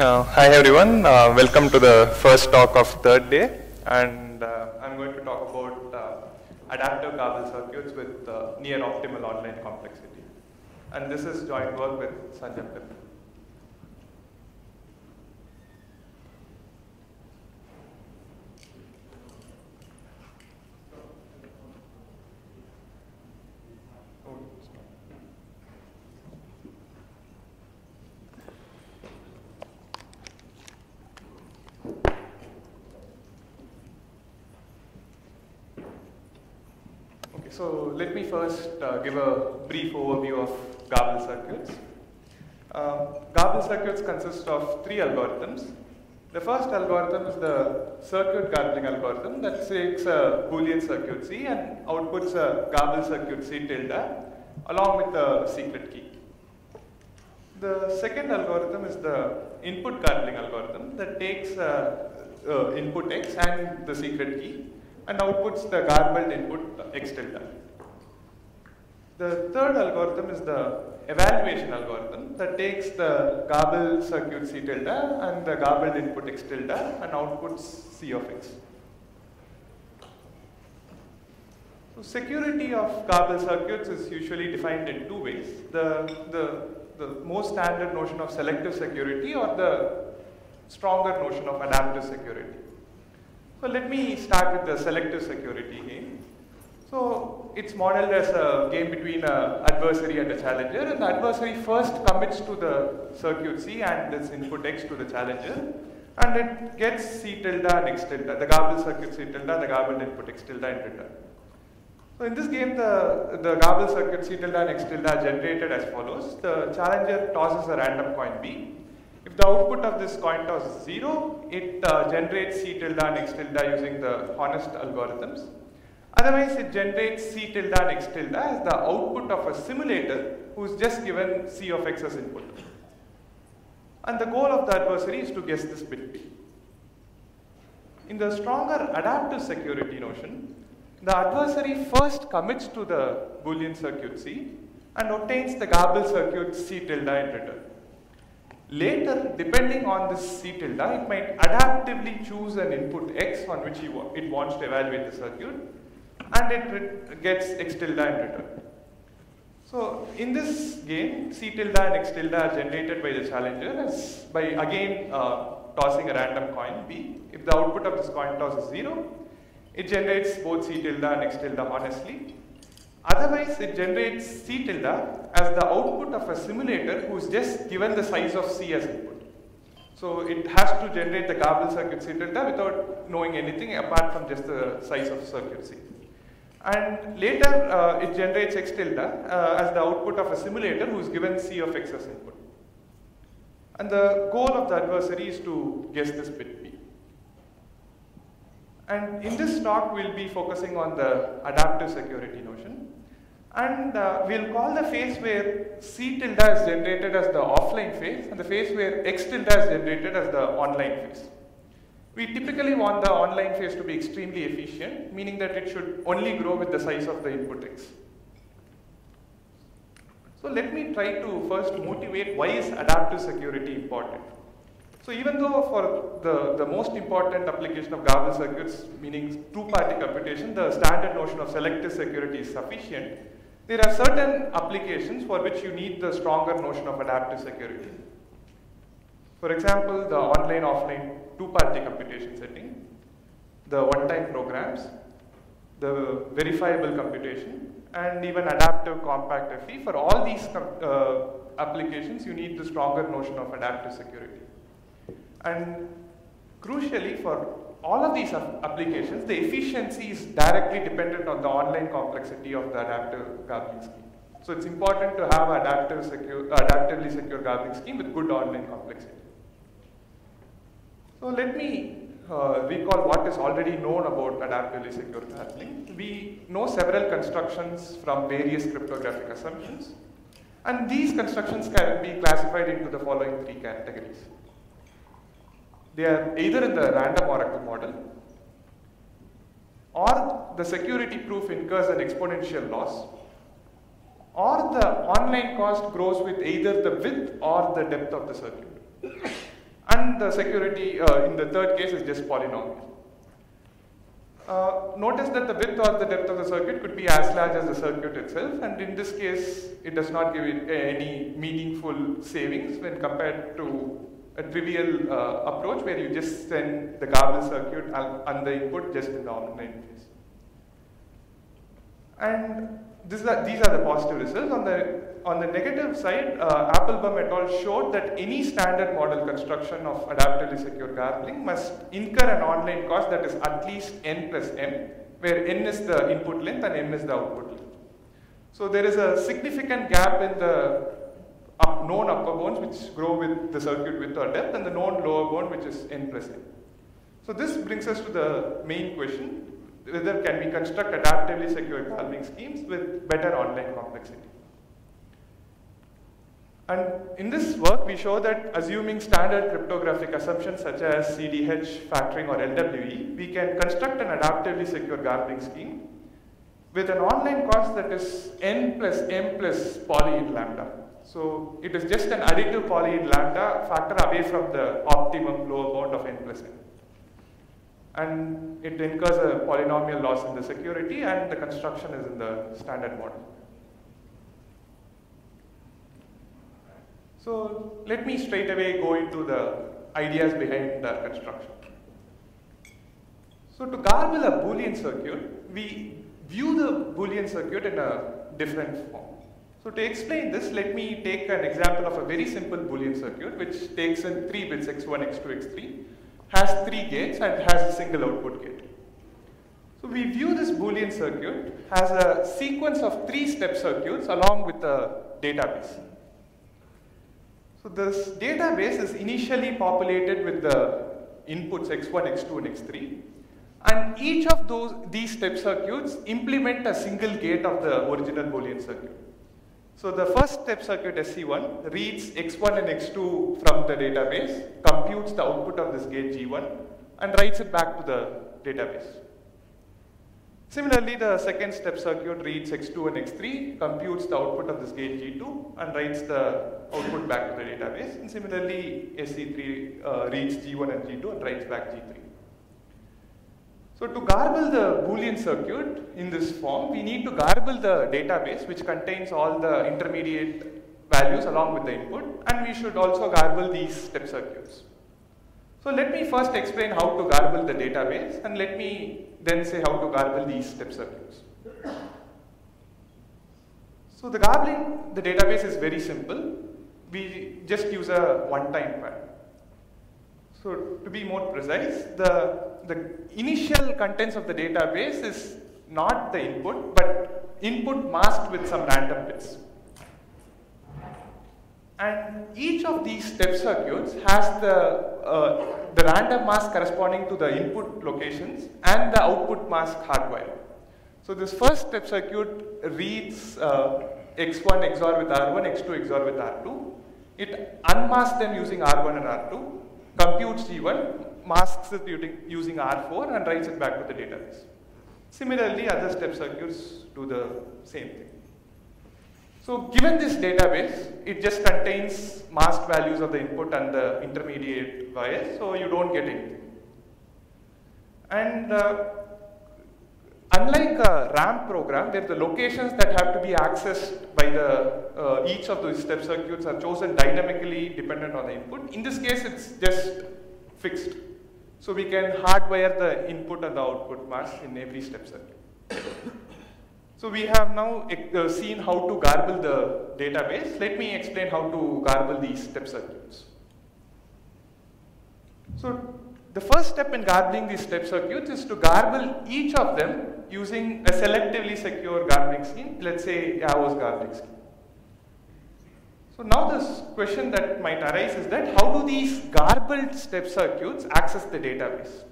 Uh, hi everyone, uh, welcome to the first talk of third day and uh, I'm going to talk about uh, adaptive garbled circuits with uh, near optimal online complexity. And this is joint work with Sanjam. So let me first uh, give a brief overview of garbled circuits. Um, garbled circuits consist of three algorithms. The first algorithm is the circuit garbling algorithm that takes a Boolean circuit C and outputs a garbled circuit C tilde along with the secret key. The second algorithm is the input garbling algorithm that takes uh, uh, input x and the secret key and outputs the garbled input x tilde. The third algorithm is the evaluation algorithm that takes the garbled circuit C tilde and the garbled input x tilde and outputs C of x. So security of garbled circuits is usually defined in two ways. The, the, the most standard notion of selective security or the stronger notion of adaptive security. So let me start with the selective security game. So it's modeled as a game between an adversary and a challenger and the adversary first commits to the circuit C and its input X to the challenger and it gets C tilde and X tilde, the garbled circuit C tilde, the garbled input X tilde in return. So in this game, the, the garbled circuit C tilde and X tilde are generated as follows. The challenger tosses a random coin B. The output of this coin toss is 0, it uh, generates C tilde and X tilde using the honest algorithms. Otherwise, it generates C tilde and X tilde as the output of a simulator who's just given C of X as input. And the goal of the adversary is to guess this bit In the stronger adaptive security notion, the adversary first commits to the Boolean circuit C and obtains the garbled circuit C tilde in return. Later, depending on this C tilde, it might adaptively choose an input X on which it wants to evaluate the circuit and it gets X tilde in return. So in this game, C tilde and X tilde are generated by the challenger as by again uh, tossing a random coin B. If the output of this coin toss is 0, it generates both C tilde and X tilde honestly. Otherwise, it generates C tilde as the output of a simulator who is just given the size of C as input. So it has to generate the garbled circuit C tilde without knowing anything apart from just the size of circuit C. And later, uh, it generates X tilde uh, as the output of a simulator who is given C of X as input. And the goal of the adversary is to guess this bit B. And in this talk, we'll be focusing on the adaptive security notion. And uh, we'll call the phase where C tilde is generated as the offline phase and the phase where X tilde is generated as the online phase. We typically want the online phase to be extremely efficient, meaning that it should only grow with the size of the input X. So let me try to first motivate why is adaptive security important. So even though for the, the most important application of garbled circuits, meaning two-party computation, the standard notion of selective security is sufficient, there are certain applications for which you need the stronger notion of adaptive security. For example, the online-offline two-party computation setting, the one-time programs, the verifiable computation, and even adaptive compact FE. For all these uh, applications, you need the stronger notion of adaptive security. And crucially, for all of these applications, the efficiency is directly dependent on the online complexity of the adaptive garbling scheme. So it's important to have adaptive secure, adaptively secure garbling scheme with good online complexity. So let me uh, recall what is already known about adaptively secure garbling. We know several constructions from various cryptographic assumptions. And these constructions can be classified into the following three categories. They are either in the random oracle model, or the security proof incurs an exponential loss, or the online cost grows with either the width or the depth of the circuit. And the security uh, in the third case is just polynomial. Uh, notice that the width or the depth of the circuit could be as large as the circuit itself and in this case it does not give it any meaningful savings when compared to a trivial uh, approach where you just send the garble circuit and the input just in the online phase. And are, these are the positive results. On the, on the negative side, uh, Applebaum et al. showed that any standard model construction of adaptively secure garbling must incur an online cost that is at least n plus m, where n is the input length and m is the output length. So there is a significant gap in the known upper bounds which grow with the circuit width or depth and the known lower bound which is n plus n. So this brings us to the main question, whether can we construct adaptively secure garbling schemes with better online complexity. And in this work, we show that assuming standard cryptographic assumptions such as CDH, factoring, or LWE, we can construct an adaptively secure garbling scheme with an online cost that is n plus m plus poly in lambda. So it is just an additive poly in lambda factor away from the optimum lower bound of n plus n and it incurs a polynomial loss in the security and the construction is in the standard model. So let me straight away go into the ideas behind the construction. So to garble a Boolean circuit, we view the Boolean circuit in a different form. So to explain this, let me take an example of a very simple Boolean circuit which takes in three bits x1, x2, x3 has three gates and has a single output gate. So we view this Boolean circuit as a sequence of three step circuits along with a database. So this database is initially populated with the inputs x1, x2 and x3 and each of those these step circuits implement a single gate of the original Boolean circuit. So the first step circuit SC1 reads x1 and x2 from the database, computes the output of this gate G1 and writes it back to the database. Similarly, the second step circuit reads x2 and x3, computes the output of this gate G2 and writes the output back to the database. And similarly, SC3 uh, reads G1 and G2 and writes back G3. So to garble the Boolean circuit in this form, we need to garble the database which contains all the intermediate values along with the input and we should also garble these step circuits. So let me first explain how to garble the database and let me then say how to garble these step circuits. So the garbling the database is very simple. We just use a one-time pad. So to be more precise, the the initial contents of the database is not the input, but input masked with some random bits. And each of these step circuits has the, uh, the random mask corresponding to the input locations and the output mask hardwired. So this first step circuit reads uh, x1 XOR with R1, x2 XOR with R2. It unmasks them using R1 and R2, computes G1, masks it using R4 and writes it back to the database. Similarly, other step circuits do the same thing. So given this database, it just contains masked values of the input and the intermediate wires, so you don't get anything. And uh, unlike a RAM program, where the locations that have to be accessed by the uh, each of those step circuits are chosen dynamically dependent on the input, in this case it's just fixed. So we can hardwire the input and the output mask in every step circuit. so we have now uh, seen how to garble the database. Let me explain how to garble these step circuits. So the first step in garbling these step circuits is to garble each of them using a selectively secure garbling scheme, let's say Yao's garbling scheme. So now this question that might arise is that how do these garbled step circuits access the database?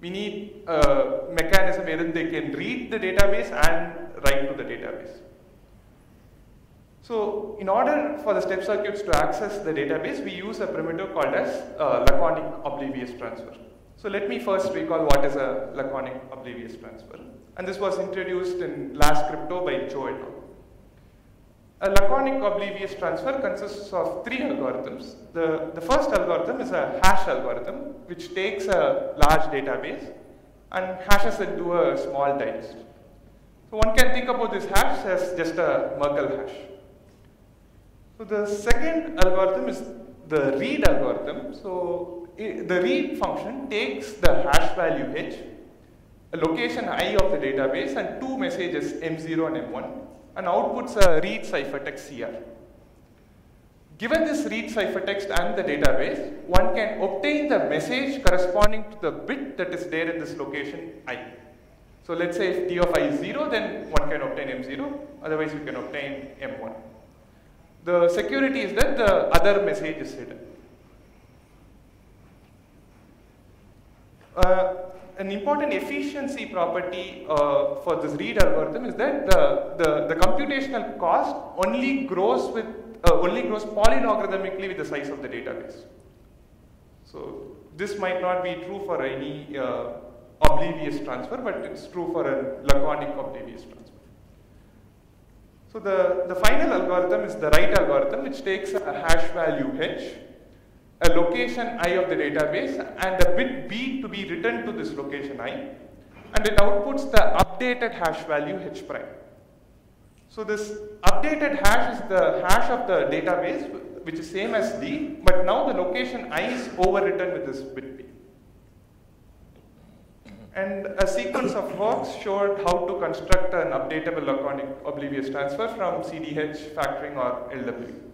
We need a mechanism wherein they can read the database and write to the database. So in order for the step circuits to access the database, we use a primitive called as laconic oblivious transfer. So let me first recall what is a laconic oblivious transfer. And this was introduced in last crypto by Cho et al. A laconic oblivious transfer consists of three algorithms. The, the first algorithm is a hash algorithm, which takes a large database and hashes it to a small digest. So one can think about this hash as just a Merkle hash. So the second algorithm is the read algorithm. So the read function takes the hash value h, a location i of the database and two messages m0 and m1 and outputs a read ciphertext CR. Given this read ciphertext and the database, one can obtain the message corresponding to the bit that is there in this location i. So let's say if d of i is 0, then one can obtain m0, otherwise we can obtain m1. The security is that the other message is hidden. Uh, an important efficiency property uh, for this read algorithm is that the, the, the computational cost only grows with uh, only grows polylogarithmically with the size of the database. So this might not be true for any uh, oblivious transfer, but it's true for a laconic oblivious transfer. So the, the final algorithm is the write algorithm, which takes a hash value h, a location i of the database, and the bit b to be written to this location i, and it outputs the updated hash value h prime. So this updated hash is the hash of the database, which is same as d, but now the location i is overwritten with this bit b. And a sequence of works showed how to construct an updatable laconic oblivious transfer from CDH, factoring, or LWE.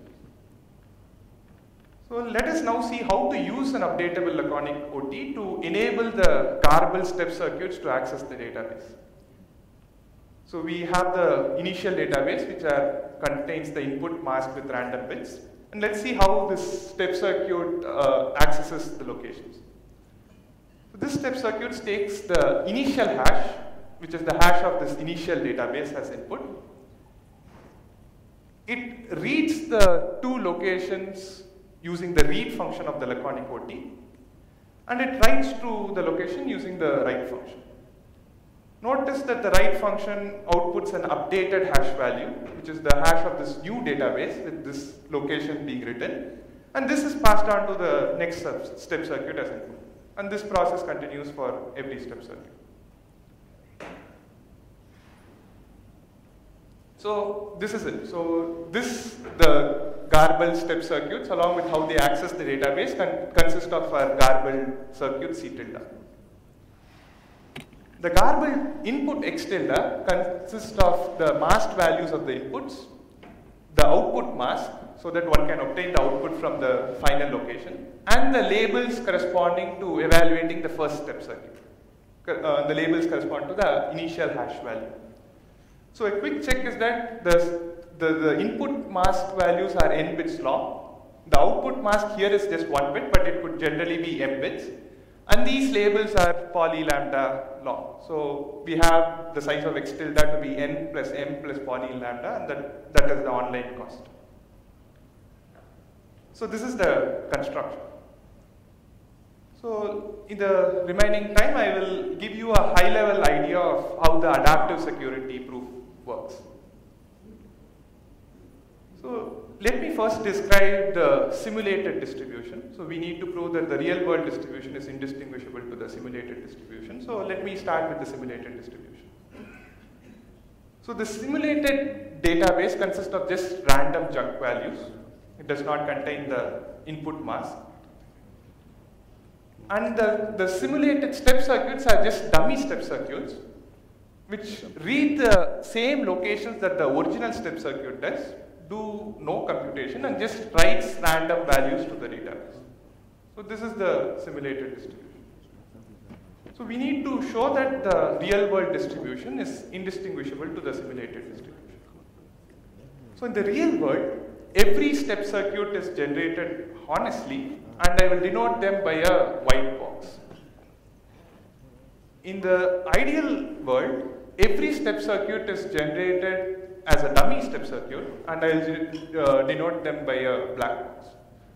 So let us now see how to use an updatable laconic OT to enable the garble step circuits to access the database. So we have the initial database which are, contains the input masked with random bits. And let's see how this step circuit uh, accesses the locations. This step circuit takes the initial hash, which is the hash of this initial database as input. It reads the two locations using the read function of the laconic OT, and it writes to the location using the write function. Notice that the write function outputs an updated hash value, which is the hash of this new database with this location being written, and this is passed on to the next step circuit as input. And this process continues for every step circuit. So this is it. So this, the garbled step circuits along with how they access the database con consist of our garbled circuit C tilde. The garbled input X tilde consists of the masked values of the inputs, the output mask, so that one can obtain the output from the final location and the labels corresponding to evaluating the first step circuit. Uh, the labels correspond to the initial hash value. So a quick check is that the, the, the input mask values are n bits long. The output mask here is just one bit, but it could generally be m bits. And these labels are poly lambda long. So we have the size of x tilde to be n plus m plus poly lambda, and that, that is the online cost. So this is the construction. So in the remaining time, I will give you a high level idea of how the adaptive security proof works. So let me first describe the simulated distribution. So we need to prove that the real world distribution is indistinguishable to the simulated distribution. So let me start with the simulated distribution. So the simulated database consists of just random junk values it does not contain the input mask. And the, the simulated step circuits are just dummy step circuits which read the same locations that the original step circuit does, do no computation and just writes random values to the database. So this is the simulated distribution. So we need to show that the real world distribution is indistinguishable to the simulated distribution. So in the real world, every step circuit is generated honestly and I will denote them by a white box. In the ideal world, every step circuit is generated as a dummy step circuit and I will uh, denote them by a black box.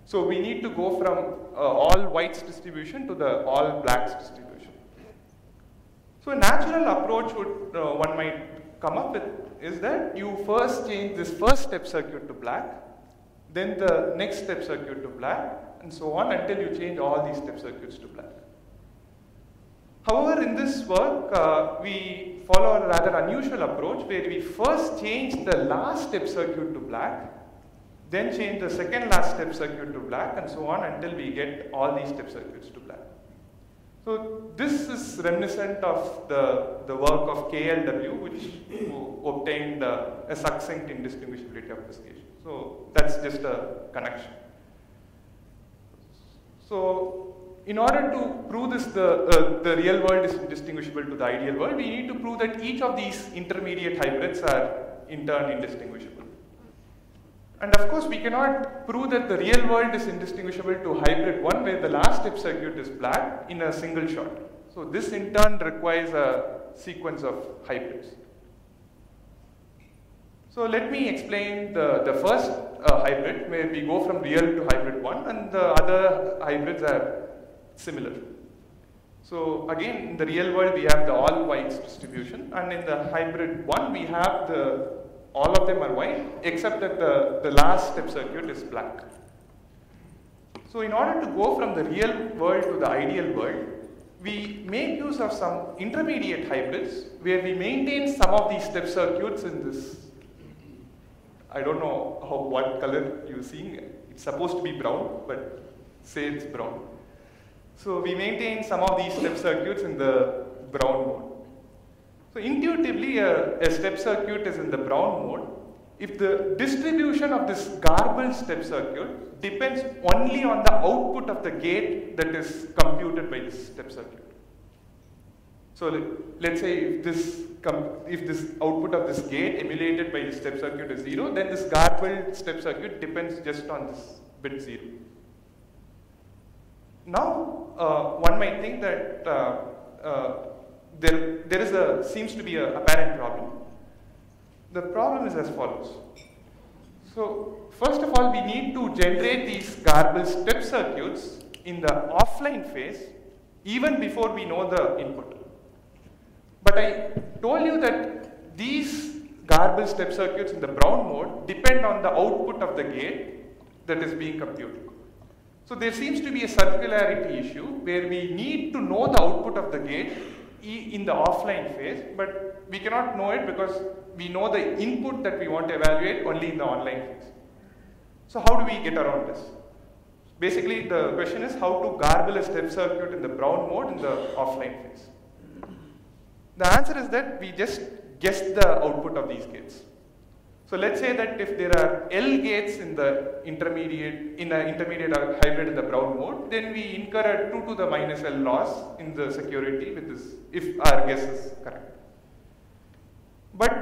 So we need to go from uh, all whites distribution to the all blacks distribution. So a natural approach would, uh, one might come up with is that you first change this first step circuit to black, then the next step circuit to black, and so on until you change all these step circuits to black. However, in this work, uh, we follow a rather unusual approach where we first change the last step circuit to black, then change the second last step circuit to black, and so on until we get all these step circuits to black. So this is reminiscent of the, the work of KLW, which obtained uh, a succinct indistinguishability gauge. So that's just a connection. So in order to prove this, the, uh, the real world is indistinguishable to the ideal world, we need to prove that each of these intermediate hybrids are in turn indistinguishable. And of course, we cannot prove that the real world is indistinguishable to hybrid 1 where the last step circuit is black in a single shot. So this in turn requires a sequence of hybrids. So let me explain the, the first uh, hybrid where we go from real to hybrid 1 and the other hybrids are similar. So again, in the real world, we have the all whites distribution, and in the hybrid one, we have the all of them are white, except that the, the last step circuit is black. So in order to go from the real world to the ideal world, we make use of some intermediate hybrids where we maintain some of these step circuits in this. I don't know how, what color you're seeing. It's supposed to be brown, but say it's brown. So we maintain some of these step circuits in the brown mode. So intuitively, a, a step circuit is in the brown mode if the distribution of this garbled step circuit depends only on the output of the gate that is computed by this step circuit. So let, us say if this, if this output of this gate emulated by the step circuit is 0, then this garbled step circuit depends just on this bit 0. Now, uh, one might think that uh, uh, there, there is a, seems to be an apparent problem. The problem is as follows. So, first of all, we need to generate these garbled step circuits in the offline phase even before we know the input. But I told you that these garbled step circuits in the brown mode depend on the output of the gate that is being computed. So there seems to be a circularity issue where we need to know the output of the gate in the offline phase, but we cannot know it because we know the input that we want to evaluate only in the online phase. So how do we get around this? Basically, the question is how to garble a step circuit in the brown mode in the offline phase. The answer is that we just guess the output of these gates. So let's say that if there are L gates in the intermediate, in the intermediate hybrid in the brown mode, then we incur a 2 to the minus L loss in the security with this, if our guess is correct. But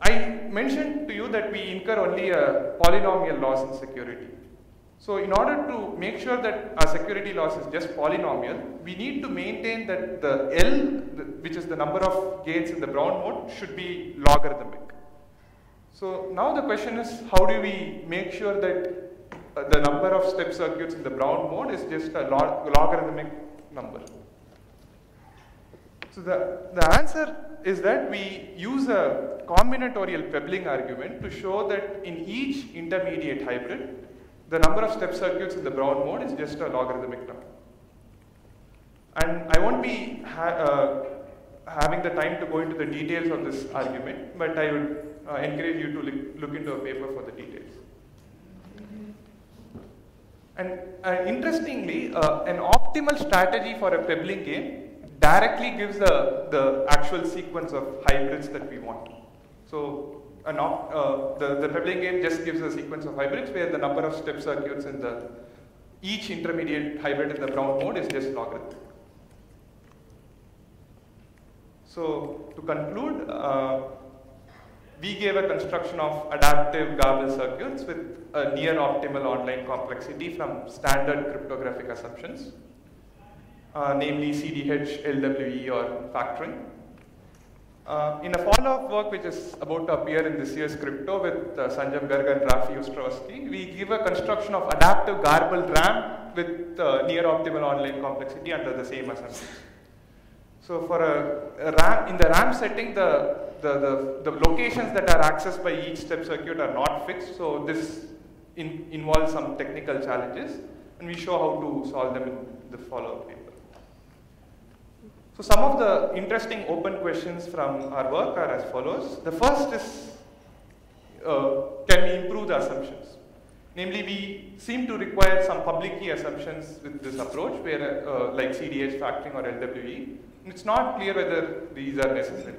I mentioned to you that we incur only a polynomial loss in security. So in order to make sure that our security loss is just polynomial, we need to maintain that the L, which is the number of gates in the brown mode, should be logarithmic. So now the question is how do we make sure that uh, the number of step circuits in the brown mode is just a log logarithmic number. So the, the answer is that we use a combinatorial pebbling argument to show that in each intermediate hybrid, the number of step circuits in the brown mode is just a logarithmic number. And I won't be ha uh, having the time to go into the details of this argument, but I would uh, encourage you to look into a paper for the details. And uh, interestingly, uh, an optimal strategy for a pebbling game directly gives the, the actual sequence of hybrids that we want. So op, uh, the, the pebbling game just gives a sequence of hybrids where the number of step circuits in the each intermediate hybrid in the brown mode is just logarithmic. So to conclude, uh, we gave a construction of adaptive garble circuits with a near optimal online complexity from standard cryptographic assumptions, uh, namely CDH, LWE, or factoring. Uh, in a follow-up work which is about to appear in this year's crypto with uh, Sanjam Garg and Rafi Ostrovsky, we give a construction of adaptive garbled RAM with uh, near optimal online complexity under the same assumptions. So for a, a RAM, in the RAM setting, the, the, the, the locations that are accessed by each step circuit are not fixed. So this in, involves some technical challenges, and we show how to solve them in the follow-up paper. So some of the interesting open questions from our work are as follows. The first is, uh, can we improve the assumptions? Namely, we seem to require some public key assumptions with this approach, where uh, like CDH factoring or LWE. It's not clear whether these are necessary.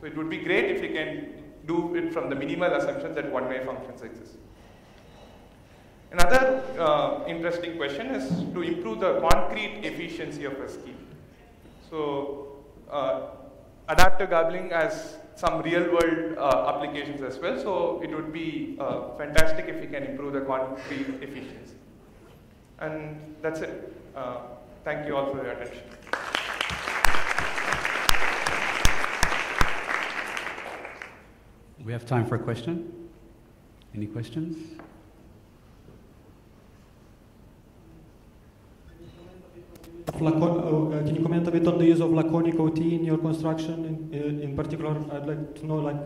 So it would be great if we can do it from the minimal assumption that one-way functions exist. Another uh, interesting question is to improve the concrete efficiency of a scheme. So uh, adaptive garbling has some real world uh, applications as well. So it would be uh, fantastic if we can improve the concrete efficiency. And that's it. Uh, thank you all for your attention. We have time for a question. Any questions? Lacon- uh, Can you comment a bit on the use of laconic OT in your construction? In, in in particular, I'd like to know like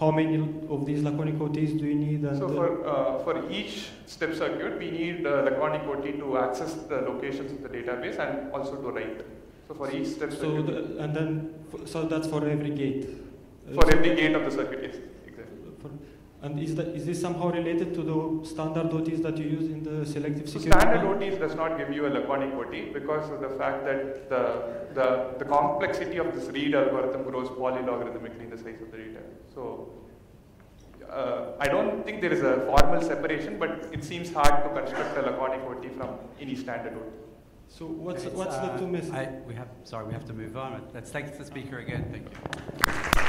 how many of these laconic OTs do you need? And, So uh, for, uh, for each step circuit, we need uh, Laconic OT to access the locations of the database and also to write. So for each step so circuit, the, and then f- so that's for every gate. For every gate of the circuit, yes, and is that is this somehow related to the standard OTs that you use in the selective So standard plan? OTs does not give you a Laconic OT because of the fact that the, the, the complexity of this read algorithm grows polylogarithmically in the size of the data. So uh, I don't think there is a formal separation, but it seems hard to construct a Laconic OT from any standard OT. So what's It's, what's the uh, two messages? I, we have, sorry, we have to move on. Let's thank the speaker again. Thank you.